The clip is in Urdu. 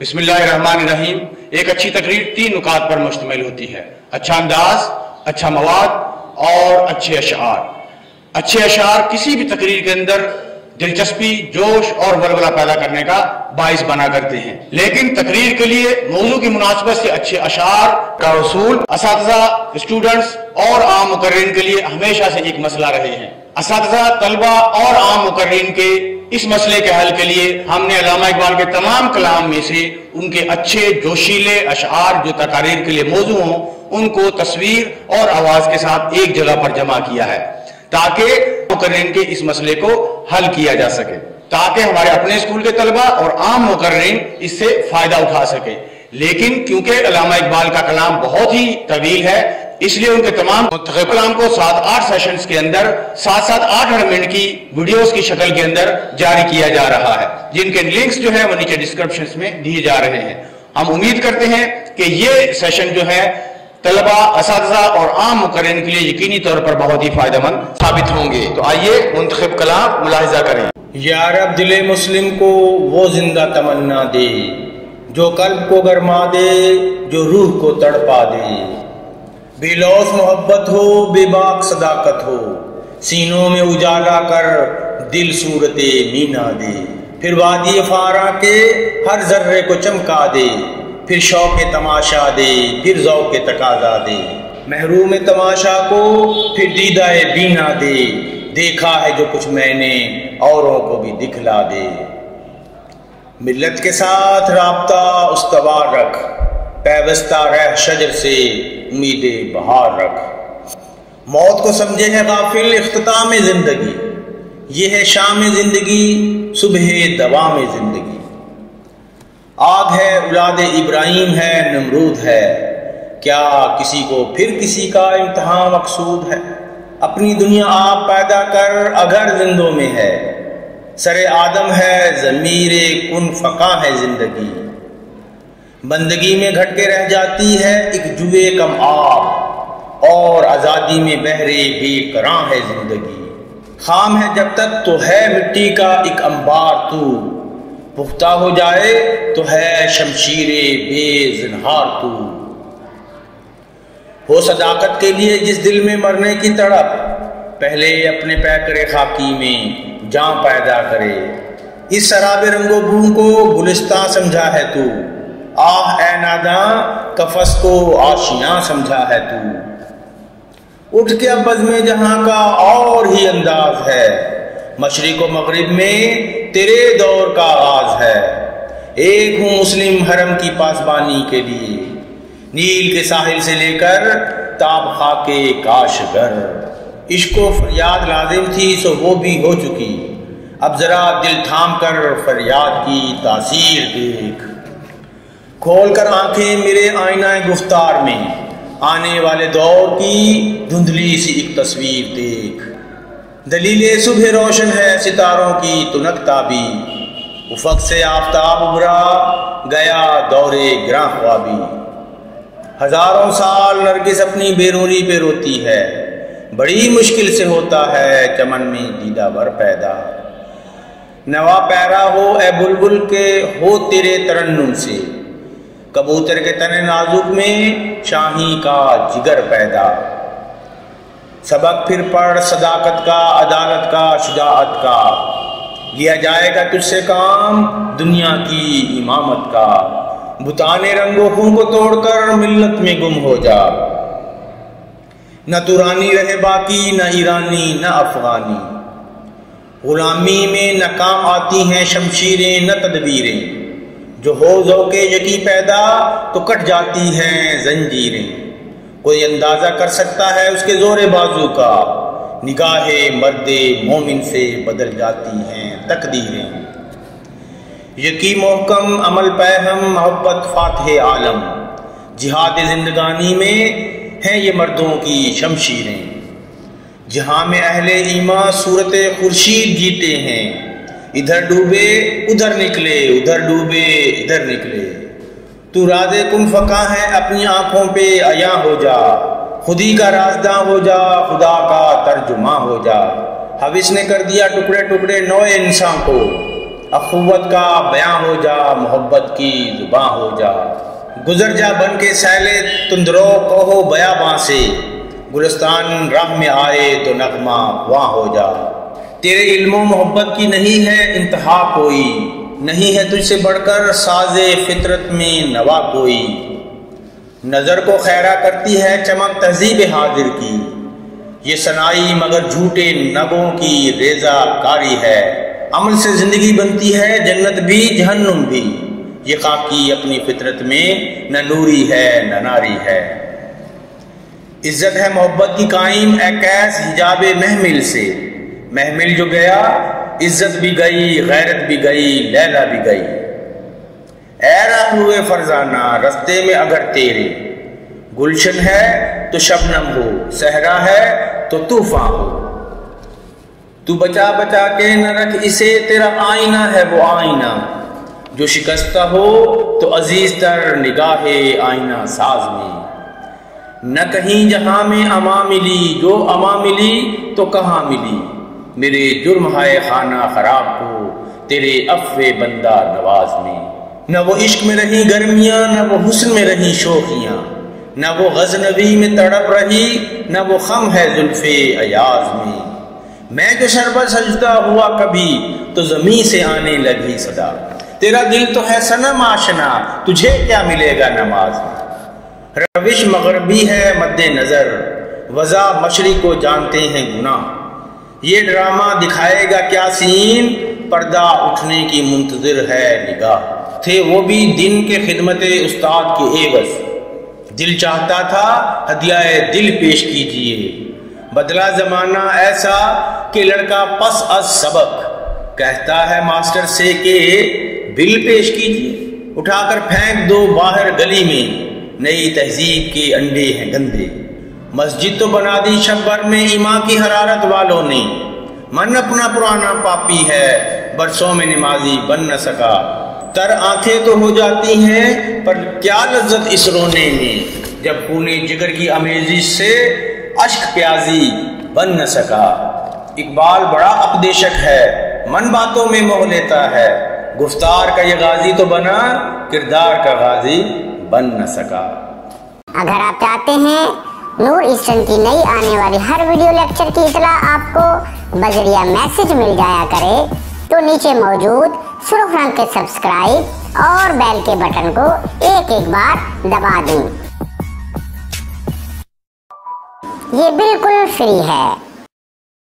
بسم اللہ الرحمن الرحیم۔ ایک اچھی تقریر تین نکات پر مشتمل ہوتی ہے۔ اچھا انداز اچھا مواد اور اچھے اشعار۔ اچھے اشعار کسی بھی تقریر کے اندر دلچسپی، جوش اور ولولہ پیدا کرنے کا باعث بنا کرتے ہیں۔ لیکن تقریر کے لیے موضوع کی مناسبت سے اچھے اشعار کا رسول اساتذہ اسٹوڈنٹس اور عام مقررین کے لیے ہمیشہ سے ایک مسئلہ رہے ہیں۔ اساتذہ، طلبہ اور عام مقررین کے اس مسئلے کے حل کے لیے ہم نے علامہ اقبال کے تمام کلام میں سے ان کے اچھے جوشیلے اشعار جو تقاریر کے لیے موضوع ہوں، ان کو تصویر اور آواز کے ساتھ ایک جگہ پر جمع کیا ہے تاکہ مقررین کے اس مسئلے کو حل کیا جا سکے، تاکہ ہمارے اپنے اسکول کے طلبہ اور عام مقررین اس سے فائدہ اٹھا سکے۔ لیکن کیونکہ علامہ اقبال کا کلام بہت ہی طویل ہے اس لیے ان کے تمام منتخب کلام کو سات آٹھ سیشنز کے اندر، سات سات آٹھ منٹ کی ویڈیوز کی شکل کے اندر جاری کیا جا رہا ہے۔ جن کے لنکس جو ہے وہ نیچے ڈسکرپشنز میں دیے جا رہے ہیں۔ ہم امید کرتے ہیں کہ یہ سیشن جو ہے طلبہ اساتذہ اور عام مقررین کے لیے یقینی طور پر بہت ہی فائدہ مند ثابت ہوں گے۔ تو آئیے منتخب کلام ملاحظہ کریں۔ یا رب دل مسلم کو وہ زندہ تمنا دے، جو قلب کو گرما دے، جو روح کو تڑپا دے۔ بے لوس محبت ہو، بے باک صداقت ہو۔ سینوں میں اجالا کر دل صورت مینا دے۔ پھر وادی فارا کے ہر ذرے کو چمکا دے۔ پھر شوق تماشا دے، پھر ذوق تقاضا دے۔ محروم تماشا کو پھر دیدہ بینا دے۔ دیکھا ہے جو کچھ میں نے، اوروں کو بھی دکھلا دے۔ ملت کے ساتھ رابطہ استوار رکھ۔ پیوستہ رہ شجر سے امید بہار رکھ۔ موت کو سمجھے ہے غافل اختتام زندگی۔ یہ ہے شام زندگی، صبح دوام زندگی۔ آگ ہے، اولاد ابراہیم ہے، نمرود ہے۔ کیا کسی کو پھر کسی کا امتحان مقصود ہے؟ اپنی دنیا آپ پیدا کر اگر زندوں میں ہے۔ سر آدم ہے، ضمیر کن فقا ہے زندگی۔ بندگی میں گھٹ کے رہ جاتی ہے ایک جوے کم آب، اور آزادی میں بہرے بے کراں ہے زندگی۔ خام ہے جب تک تو ہے مٹی کا ایک انبار تو۔ پختہ ہو جائے تو ہے شمشیر بے زنہار تو۔ ہو صداقت کے لیے جس دل میں مرنے کی تڑپ، پہلے اپنے پیکرے خاکی میں جان پیدا کرے۔ اس شراب رنگ و بھون کو گلستہ سمجھا ہے تو۔ آہ اے ناداں کفس کو آشیاں سمجھا ہے تو۔ اٹھ کے ابز میں جہاں کا اور ہی انداز ہے۔ مشرق و مغرب میں تیرے دور کا آغاز ہے۔ ایک ہوں مسلم حرم کی پاسبانی کے لیے۔ نیل کے ساحل سے لے کر تاب خاک کاش گر عشق و فریاد لازم تھی، سو وہ بھی ہو چکی۔ اب ذرا دل تھام کر فریاد کی تاثیر دیکھ۔ کھول کر آنکھیں میرے آئینہ گفتار میں۔ آنے والے دور کی دھندلی سی ایک تصویر دیکھ۔ دلیل صبح روشن ہے ستاروں کی تنکتا بھی۔ افق سے آفتاب ابھرا، گیا دورے گراں خوابی۔ ہزاروں سال نرگس اپنی بیرونی پہ روتی ہے۔ بڑی مشکل سے ہوتا ہے چمن میں دیدہ بر پیدا۔ نوا پیرا ہو اے بلبل کے، ہو تیرے ترنم سے۔ کبوتر کے تن نازک میں شاہی کا جگر پیدا۔ سبق پھر پڑھ، صداقت کا، عدالت کا، شجاعت کا۔ لیا جائے گا تجھ سے کام، دنیا کی امامت کا۔ بتانے رنگوں خون کو توڑ کر ملت میں گم ہو جا۔ نہ تورانی رہے باقی، نہ ایرانی، نہ افغانی۔ غلامی میں نہ کام آتی ہیں شمشیریں، نہ تدبیریں۔ جو ہو ذوق یقی پیدا تو کٹ جاتی ہیں زنجیریں۔ کوئی اندازہ کر سکتا ہے اس کے زور بازو کا۔ نگاہ مرد مومن سے بدل جاتی ہیں تقدیریں۔ یقی محکم، عمل پہم محبت فاتح عالم۔ جہاد زندگانی میں ہیں یہ مردوں کی شمشیریں۔ جہاں میں اہل ایما صورت خورشید جیتے ہیں ادھر ڈوبے، ادھر نکلے، ادھر ڈوبے، ادھر نکلے۔ تو راز کم فقا ہے اپنی آنکھوں پہ عیا ہو جا۔ خودی کا رازداں ہو جا، خدا کا ترجمہ ہو جا۔ حوث نے کر دیا ٹکڑے ٹکڑے نو انسان کو۔ اخوت کا بیاں ہو جا، محبت کی زباں ہو جا۔ گزر جا بن کے سیلے، تندرو کہو بیا سے۔ گلستان راہ میں آئے تو نغمہ وہاں ہو جا۔ تیرے علم و محبت کی نہیں ہے انتہا کوئی، نہیں ہے تجھ سے بڑھ کر ساز فطرت میں نوا کوئی۔ نظر کو خیرہ کرتی ہے چمک تہذیب حاضر کی۔ یہ سنائی مگر جھوٹے نگوں کی ریزہ کاری ہے۔ عمل سے زندگی بنتی ہے، جنت بھی، جہنم بھی۔ یہ خاکی اپنی فطرت میں نہ نوری ہے، نہ ناری ہے۔ عزت ہے محبت کی قائم، اے کیس حجاب محمل سے۔ محمل جو گیا، عزت بھی گئی، غیرت بھی گئی، لیلا بھی گئی۔ اے ہوئے فرزانہ، رستے میں اگر تیرے گلشن ہے تو شبنم ہو، صحرا ہے تو طوفان ہو۔ تو بچا بچا کے نہ رکھ اسے، تیرا آئینہ ہے وہ آئینہ۔ جو شکستہ ہو تو عزیز تر نگاہ آئینہ ساز میں۔ نہ کہیں جہاں میں اما ملی، جو اما ملی تو کہاں ملی؟ میرے جرم ہائے خانہ خراب ہو تیرے افو بندہ نواز میں نہ وہ عشق میں رہی گرمیاں، نہ وہ حسن میں رہی شوقیاں۔ نہ وہ غزنوی میں تڑپ رہی، نہ وہ خم ہے زلف ایاز میں۔ میں جو شربت سجدہ ہوا کبھی، تو زمین سے آنے لگی صدا۔ تیرا دل تو ہے سنم آشنا، تجھے کیا ملے گا نماز؟ روش مغربی ہے مد نظر، وضع مشرق کو جانتے ہیں گناہ۔ یہ ڈرامہ دکھائے گا کیا سین؟ پردہ اٹھنے کی منتظر ہے نگاہ۔ تھے وہ بھی دن کے خدمت استاد کے ایوز دل چاہتا تھا ہدیہ دل پیش کیجیے بدلا زمانہ ایسا کہ لڑکا پس از سبق۔ کہتا ہے ماسٹر سے کہ بل پیش کیجیے۔ اٹھا کر پھینک دو باہر گلی میں۔ نئی تہذیب کے انڈے ہیں گندے۔ مسجد تو بنا دی شبر میں ایما کی حرارت والوں نے۔ من اپنا پرانا پاپی ہے، برسوں میں نمازی بن نہ سکا۔ تر آنکھیں تو ہو جاتی ہیں، پر کیا لذت اس رونے میں؟ جب خونے جگر کی امیزش سے اشک پیازی بن نہ سکا۔ اقبال بڑا اپدیشک ہے، من باتوں میں موہ لیتا ہے۔ گفتار کا یہ غازی تو بنا، کردار کا غازی بن نہ سکا۔ اگر آپ چاہتے ہیں نور ایسٹرن کی نئی آنے والی ہر ویڈیو لیکچر کی اطلاع آپ کو بذریعہ میسج مل جایا کرے، تو نیچے موجود سرخ رنگ کے سبسکرائب اور بیل کے بٹن کو ایک ایک بار دبا دیں۔ یہ بالکل فری ہے۔